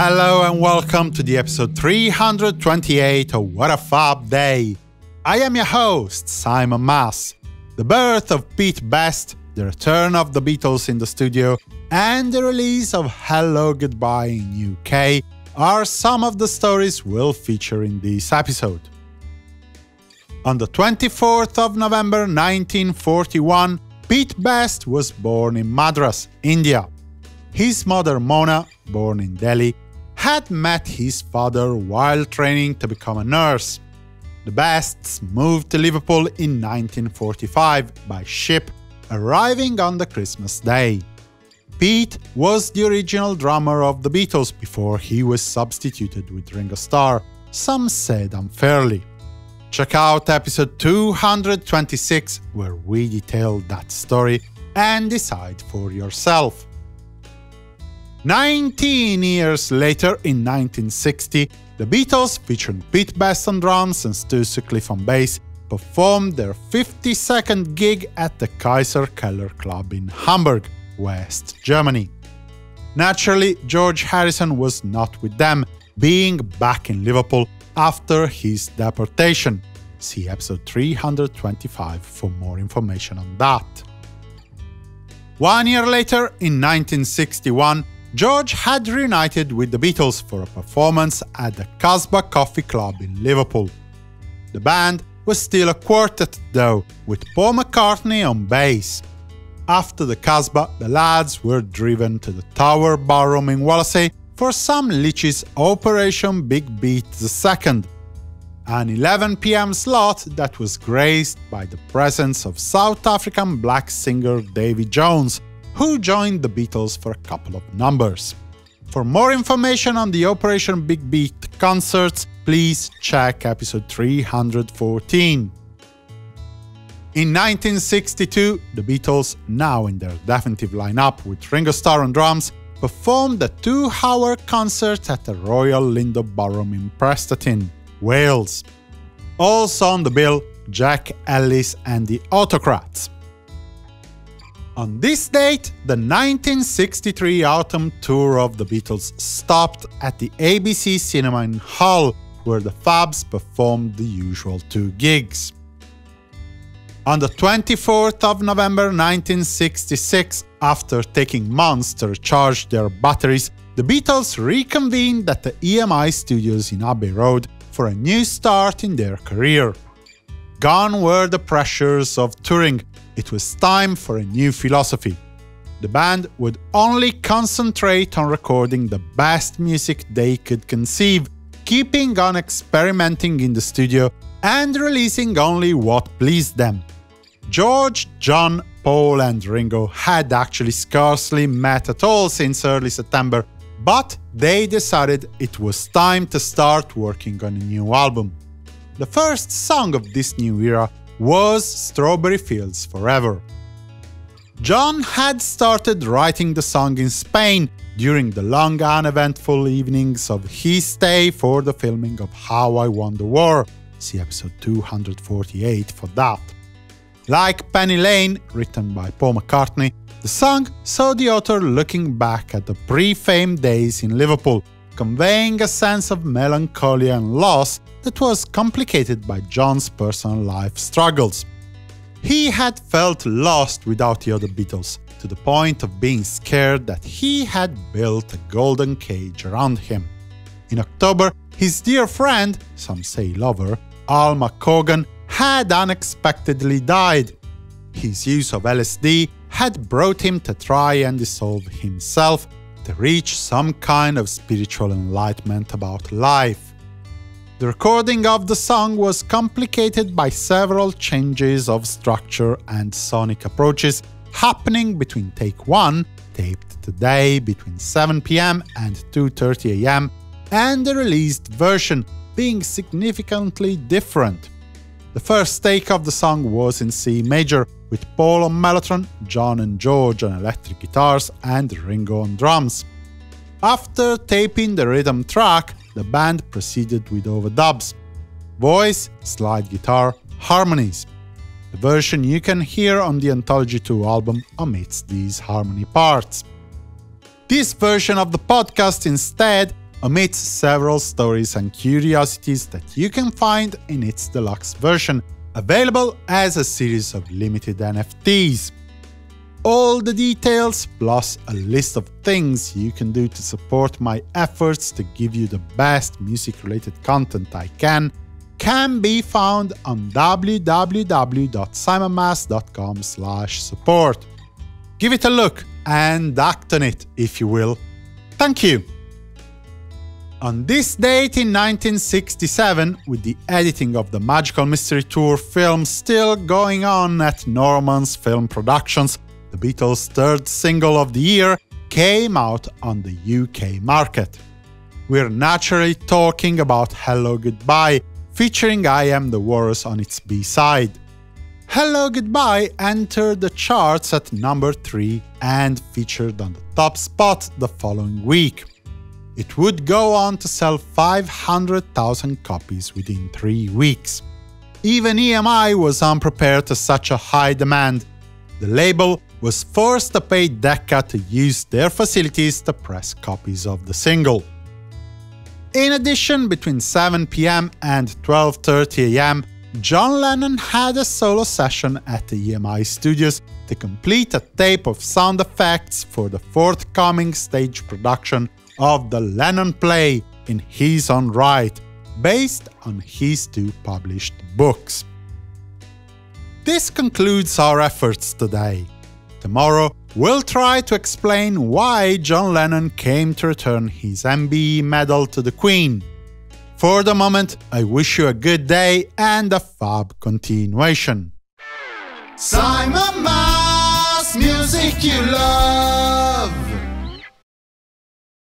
Hello and welcome to the episode 328 of What a Fab Day. I am your host, Simon Mas. The birth of Pete Best, the return of the Beatles in the studio, and the release of Hello Goodbye in UK are some of the stories we'll feature in this episode. On the 24th of November 1941, Pete Best was born in Madras, India. His mother Mona, born in Delhi, had met his father while training to become a nurse. The Bests moved to Liverpool in 1945 by ship, arriving on the Christmas day. Pete was the original drummer of the Beatles before he was substituted with Ringo Starr, some said unfairly. Check out episode 226 where we detail that story and decide for yourself. 19 years later, in 1960, the Beatles, featuring Pete Best on drums and Stu Sutcliffe on bass, performed their 52nd gig at the Kaiser Keller Club in Hamburg, West Germany. Naturally, George Harrison was not with them, being back in Liverpool after his deportation. See episode 325 for more information on that. One year later, in 1961, George had reunited with the Beatles for a performance at the Casbah Coffee Club in Liverpool. The band was still a quartet, though, with Paul McCartney on bass. After the Casbah, the lads were driven to the Tower Ballroom in Wallasey for Sam Leach's Operation Big Beat II, an 11 pm slot that was graced by the presence of South African black singer Davy Jones, who joined the Beatles for a couple of numbers. For more information on the Operation Big Beat concerts, please check episode 314. In 1962, the Beatles, now in their definitive lineup with Ringo Starr on drums, performed a two-hour concert at the Royal Lindo Ballroom in Prestatyn, Wales. Also on the bill, Jack Ellis and the Autocrats. On this date, the 1963 autumn tour of the Beatles stopped at the ABC Cinema in Hull, where the Fabs performed the usual two gigs. On the 24th of November 1966, after taking months to recharge their batteries, the Beatles reconvened at the EMI studios in Abbey Road for a new start in their career. Gone were the pressures of touring, it was time for a new philosophy. The band would only concentrate on recording the best music they could conceive, keeping on experimenting in the studio and releasing only what pleased them. George, John, Paul and Ringo had actually scarcely met at all since early September, but they decided it was time to start working on a new album. The first song of this new era was Strawberry Fields Forever. John had started writing the song in Spain during the long uneventful evenings of his stay for the filming of How I Won the War, see episode 248 for that. Like Penny Lane, written by Paul McCartney, the song saw the author looking back at the pre-fame days in Liverpool, conveying a sense of melancholy and loss that was complicated by John's personal life struggles. He had felt lost without the other Beatles, to the point of being scared that he had built a golden cage around him. In October, his dear friend, some say lover, Alma Cogan, had unexpectedly died. His use of LSD had brought him to try and dissolve himself reach some kind of spiritual enlightenment about life. The recording of the song was complicated by several changes of structure and sonic approaches happening between take 1, taped today between 7pm and 2.30am, and the released version being significantly different. The first take of the song was in C major, with Paul on mellotron, John and George on electric guitars, and Ringo on drums. After taping the rhythm track, the band proceeded with overdubs, voice, slide guitar, harmonies. The version you can hear on the Anthology 2 album omits these harmony parts. This version of the podcast instead omits several stories and curiosities that you can find in its deluxe version, available as a series of limited NFTs. All the details, plus a list of things you can do to support my efforts to give you the best music-related content I can, can be found on www.simonmas.com support. Give it a look and act on it, if you will. Thank you! On this date in 1967, with the editing of the Magical Mystery Tour film still going on at Norman's Film Productions, the Beatles' third single of the year came out on the UK market. We're naturally talking about Hello Goodbye, featuring I Am the Walrus on its B-side. Hello Goodbye entered the charts at number 3 and featured on the top spot the following week. It would go on to sell 500,000 copies within three weeks. Even EMI was unprepared to such a high demand. The label was forced to pay Decca to use their facilities to press copies of the single. In addition, between 7 pm and 12.30 am, John Lennon had a solo session at the EMI studios to complete a tape of sound effects for the forthcoming stage production of the Lennon play in his own write, based on his two published books. This concludes our efforts today. Tomorrow, we'll try to explain why John Lennon came to return his MBE medal to the Queen. For the moment, I wish you a good day and a fab continuation. Simon Mas, music you love.